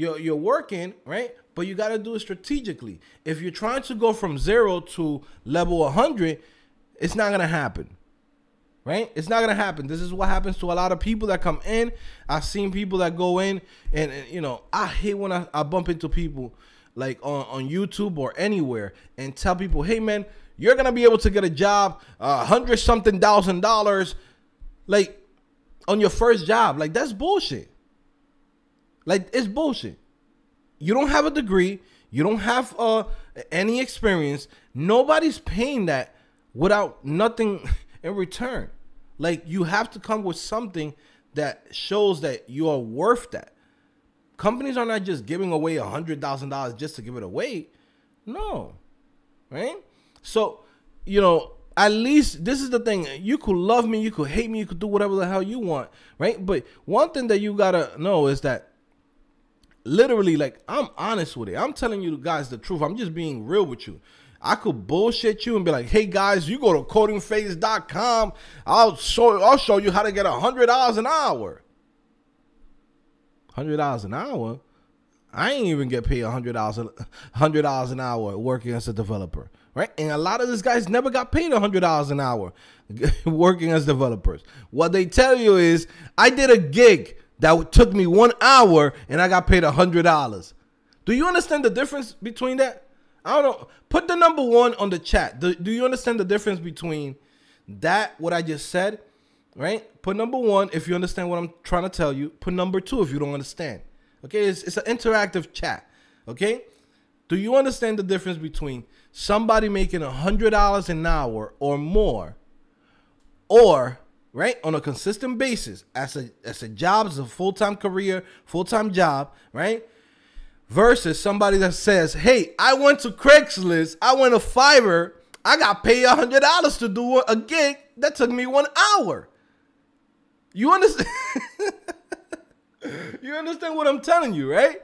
you're you're working, right? But you got to do it strategically. If you're trying to go from 0 to level 100, it's not to happen. Right? It's not to happen. This is what happens to a lot of people that come in. I've seen people that go in and, and you know, I hate when I, I bump into people like on, on YouTube or anywhere and tell people, hey man, you're gonna be able to get a job, a uh, hundred something thousand dollars, like on your first job. Like that's bullshit. Like it's bullshit. You don't have a degree. You don't have uh, any experience. Nobody's paying that without nothing in return. Like you have to come with something that shows that you are worth that. Companies are not just giving away a hundred thousand dollars just to give it away. No, right? So, you know, at least this is the thing. You could love me, you could hate me, you could do whatever the hell you want, right? But one thing that you gotta know is that literally, like, I'm honest with it. I'm telling you guys the truth. I'm just being real with you. I could bullshit you and be like, hey guys, you go to codingphase.com. I'll show I'll show you how to get a hundred dollars an hour. Hundred dollars an hour? I ain't even get paid a hundred dollars a hundred dollars an hour working as a developer right? And a lot of these guys never got paid a $100 an hour working as developers. What they tell you is, I did a gig that took me one hour and I got paid a $100. Do you understand the difference between that? I don't know. Put the number one on the chat. Do, do you understand the difference between that, what I just said, right? Put number one if you understand what I'm trying to tell you. Put number two if you don't understand. Okay, it's, it's an interactive chat. Okay, do you understand the difference between somebody making a hundred dollars an hour or more, or right on a consistent basis as a as a job, as a full time career, full time job, right? Versus somebody that says, "Hey, I went to Craigslist, I went to Fiverr, I got paid a hundred dollars to do a gig that took me one hour." You understand? you understand what I'm telling you, right?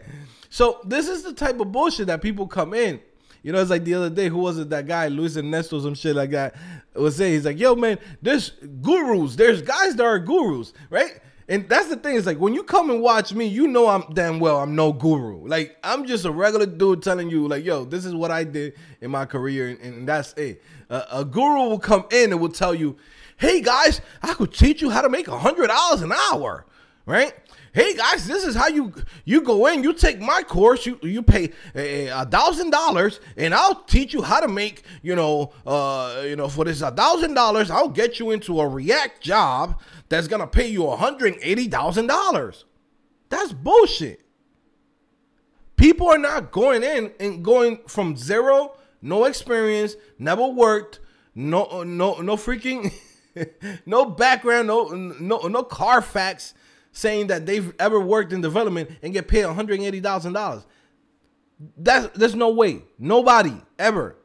So this is the type of bullshit that people come in you know, it's like the other day, who was it? That guy, Luis Ernesto, some shit like that, was saying, he's like, yo, man, there's gurus. There's guys that are gurus, right? And that's the thing, is like when you come and watch me, you know I'm damn well I'm no guru. Like I'm just a regular dude telling you, like, yo, this is what I did in my career, and, and that's it. Uh, a guru will come in and will tell you, hey guys, I could teach you how to make a hundred dollars an hour, right? Hey guys, this is how you you go in. You take my course. You you pay a thousand dollars, and I'll teach you how to make you know uh you know for this a thousand dollars, I'll get you into a React job that's gonna pay you a hundred eighty thousand dollars. That's bullshit. People are not going in and going from zero, no experience, never worked, no no no freaking no background, no no no Carfax saying that they've ever worked in development and get paid $180,000. That's there's no way. Nobody ever.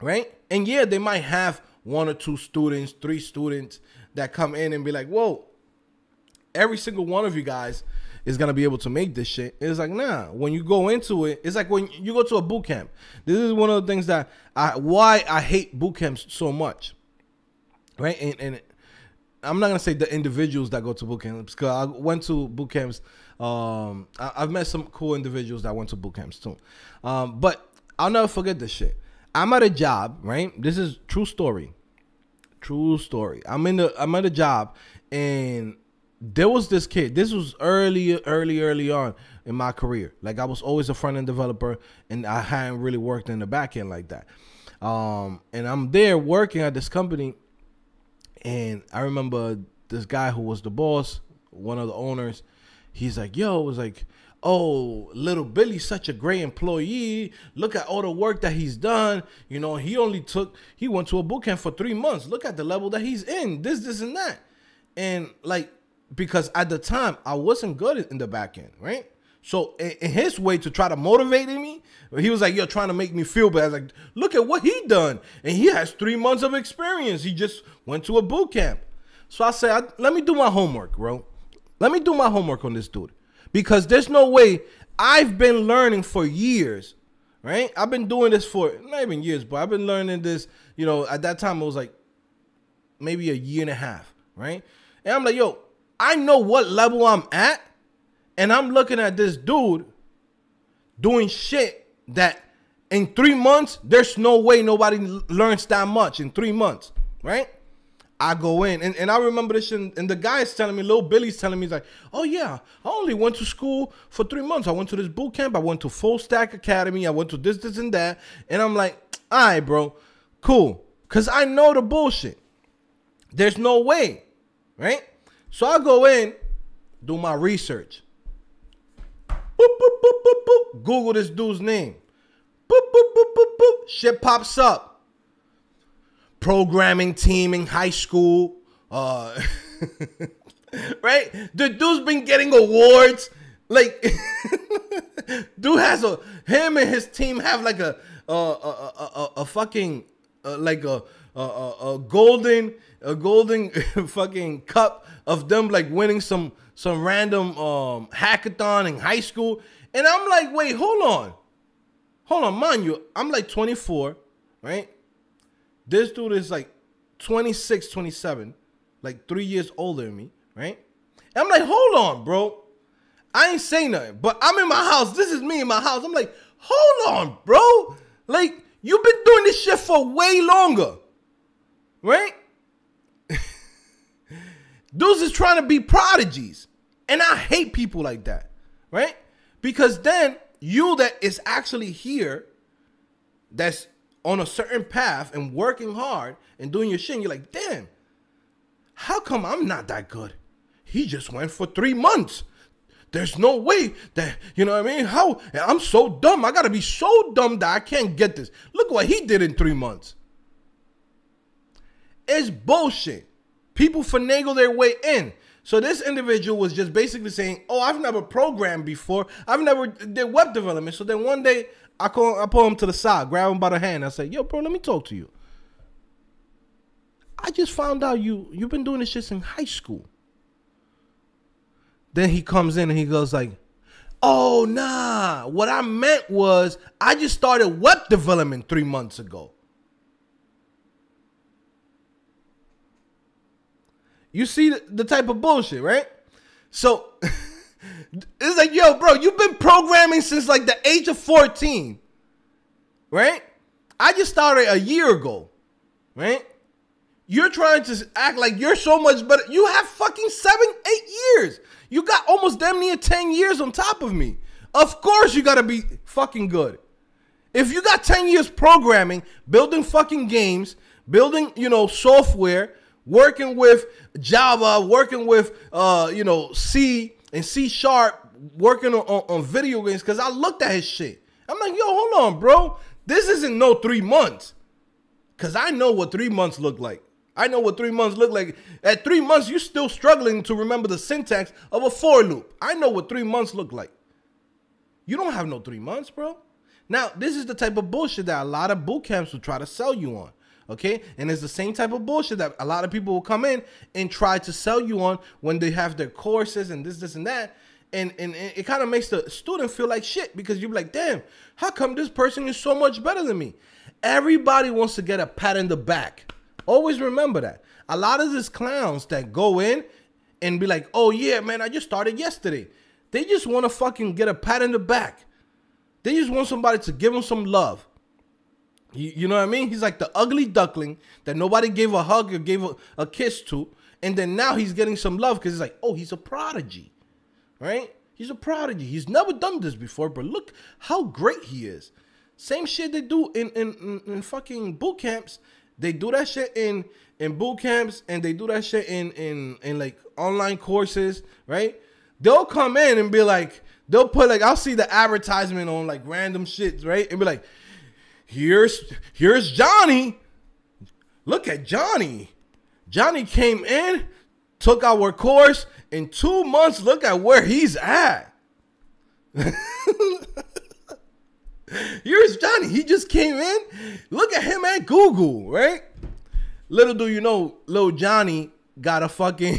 Right? And yeah, they might have one or two students, three students that come in and be like, "Whoa, every single one of you guys is gonna be able to make this shit." It's like, nah. When you go into it, it's like when you go to a boot camp. This is one of the things that I why I hate boot camps so much. Right? And, and I'm not gonna say the individuals that go to boot camps because I went to boot camps. Um, I, have met some cool individuals that went to boot camps too. Um, but I'll never forget this shit. I'm at a job, right? This is true story. True story. I'm in the I'm at a job and there was this kid. This was early, early, early on in my career. Like I was always a front end developer and I hadn't really worked in the back end like that. Um, and I'm there working at this company and I remember this guy who was the boss, one of the owners, he's like, yo, it was like, oh, little Billy's such a great employee. Look at all the work that he's done. You know, he only took, he went to a boot camp for three months. Look at the level that he's in, this, this, and that. And like, because at the time, I wasn't good in the back end, right? So in his way to try to motivate me, he was like, "You're trying to make me feel bad." like, look at what he done, and he has three months of experience. He just went to a boot camp. So I said, "Let me do my homework, bro. Let me do my homework on this dude, because there's no way I've been learning for years, right? I've been doing this for not even years, but I've been learning this. You know, at that time it was like maybe a year and a half, right? And I'm like, yo, I know what level I'm at." And I'm looking at this dude doing shit that in three months, there's no way nobody learns that much in three months, right? I go in and, and I remember this and, and the guy's telling me, little Billy's telling me, he's like, oh yeah, I only went to school for three months. I went to this boot camp, I went to Full Stack Academy, I went to this, this, and that. And I'm like, all right, bro, cool. Cause I know the bullshit. There's no way, right? So I go in, do my research. Boop, boop, boop, boop, boop. Google this dude's name. Boop, boop, boop, boop, boop. Shit pops up programming team in high school. Uh, right? The dude's been getting awards. Like, dude has a him and his team have like a a a, a, a fucking uh, like a, a a golden a golden fucking cup of them like winning some some random um hackathon in high school. And I'm like, wait, hold on. Hold on, mind you, I'm like 24, right? This dude is like 26, 27, like three years older than me, right? And I'm like, hold on, bro. I ain't saying nothing, but I'm in my house. This is me in my house. I'm like, hold on, bro. Like, you've been doing this shit for way longer, right? Dudes is trying to be prodigies. And I hate people like that, right? Because then you that is actually here, that's on a certain path and working hard and doing your shit, and you're like, damn, how come I'm not that good? He just went for three months. There's no way that, you know what I mean? How? I'm so dumb. I gotta be so dumb that I can't get this. Look what he did in three months. It's bullshit. People finagle their way in. So this individual was just basically saying, "Oh, I've never programmed before. I've never did web development." So then one day I call, I pull him to the side, grab him by the hand. I say, "Yo, bro, let me talk to you. I just found out you you've been doing this shit in high school." Then he comes in and he goes like, "Oh nah, what I meant was I just started web development three months ago." You see the type of bullshit, right? So. It's like, yo, bro, you've been programming since like the age of 14, right? I just started a year ago, right? You're trying to act like you're so much better. You have fucking seven, eight years. You got almost damn near 10 years on top of me. Of course, you gotta be fucking good. If you got 10 years programming, building fucking games, building, you know, software, working with Java, working with, uh, you know, C, and C Sharp working on, on, on video games because I looked at his shit. I'm like, yo, hold on, bro. This isn't no three months. Cause I know what three months look like. I know what three months look like. At three months, you're still struggling to remember the syntax of a for loop. I know what three months look like. You don't have no three months, bro. Now, this is the type of bullshit that a lot of boot camps will try to sell you on. Okay, and it's the same type of bullshit that a lot of people will come in and try to sell you on when they have their courses and this, this, and that. And, and, and it kind of makes the student feel like shit because you're like, damn, how come this person is so much better than me? Everybody wants to get a pat in the back. Always remember that. A lot of these clowns that go in and be like, oh yeah, man, I just started yesterday. They just want to fucking get a pat in the back. They just want somebody to give them some love. You, know what I mean? He's like the ugly duckling that nobody gave a hug or gave a, a kiss to. And then now he's getting some love because he's like, oh, he's a prodigy, right? He's a prodigy. He's never done this before, but look how great he is. Same shit they do in, in, in, in fucking boot camps. They do that shit in in boot camps and they do that shit in in in like online courses, right? They'll come in and be like, they'll put like I'll see the advertisement on like random shit, right? And be like, here's here's Johnny. Look at Johnny. Johnny came in, took our course in two months. Look at where he's at. here's Johnny. He just came in. Look at him at Google, right? Little do you know, little Johnny got a fucking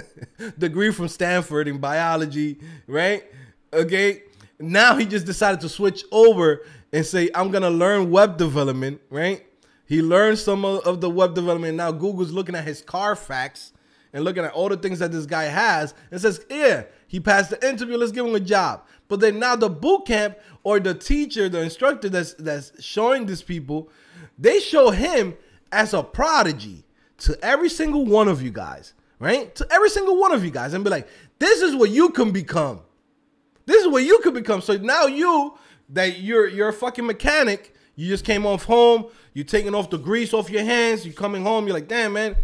degree from Stanford in biology, right? Okay. Now he just decided to switch over and say, I'm gonna learn web development, right? He learned some of, the web development. Now Google's looking at his Carfax and looking at all the things that this guy has and says, yeah, He passed the interview. Let's give him a job. But then now the boot camp or the teacher, the instructor that's that's showing these people, they show him as a prodigy to every single one of you guys, right? To every single one of you guys, and be like, this is what you can become. This is what you could become. So now you that you're you're a fucking mechanic. You just came off home. You're taking off the grease off your hands. You're coming home. You're like, damn man,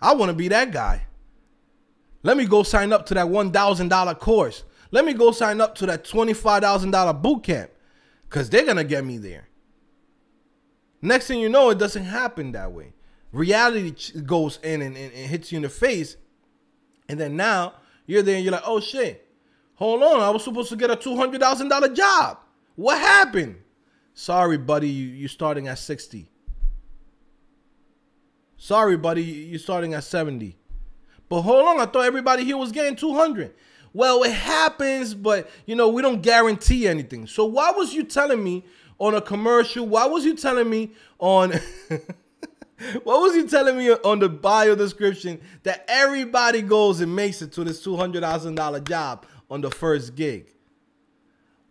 I want to be that guy. Let me go sign up to that one thousand dollar course. Let me go sign up to that twenty five thousand dollar boot camp, cause they're gonna get me there. Next thing you know, it doesn't happen that way. Reality goes in and, and, and hits you in the face, and then now you're there and you're like, oh shit, hold on, I was supposed to get a two hundred thousand dollar job. What happened? Sorry, buddy, you, you're starting at sixty. Sorry, buddy, you're starting at seventy. But hold on, I thought everybody here was getting 200. Well, it happens, but you know, we don't guarantee anything. So why was you telling me on a commercial? Why was you telling me on What was you telling me on the bio description that everybody goes and makes it to this $200,000 job on the first gig?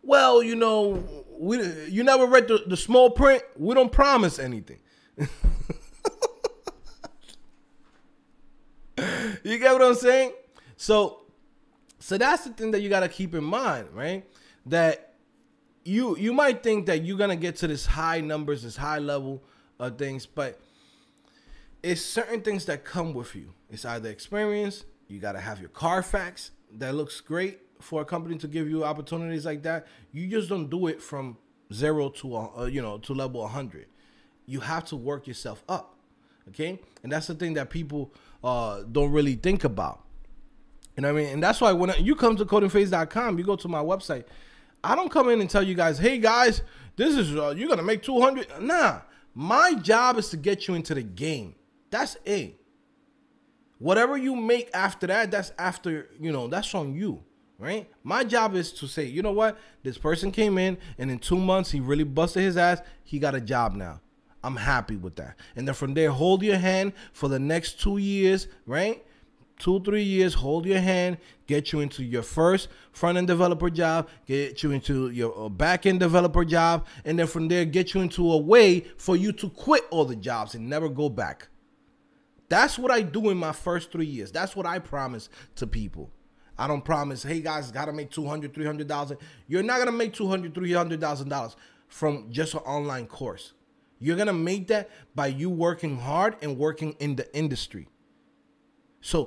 Well, you know, we you never read the, the small print. We don't promise anything. you get what I'm saying? So, so that's the thing that you got to keep in mind, right? That you you might think that you're gonna get to this high numbers, this high level of things, but it's certain things that come with you. It's either experience, you got to have your Carfax that looks great for a company to give you opportunities like that. You just don't do it from zero to uh, you know to level 100. You have to work yourself up. Okay, and that's the thing that people uh, don't really think about. You know what I mean? And that's why when you come to codingphase.com, you go to my website. I don't come in and tell you guys, hey guys, this is uh, you're gonna make 200. Nah, my job is to get you into the game. That's it. Whatever you make after that, that's after, you know, that's on you, right? My job is to say, you know what? This person came in and in two months he really busted his ass. He got a job now. I'm happy with that. And then from there, hold your hand for the next two years, right? Two, three years, hold your hand, get you into your first front end developer job, get you into your uh, back end developer job, and then from there, get you into a way for you to quit all the jobs and never go back. That's what I do in my first three years. That's what I promise to people. I don't promise, hey guys, gotta make 200, 300,000. You're not gonna make 200, 300,000 dollars from just an online course. You're gonna make that by you working hard and working in the industry. So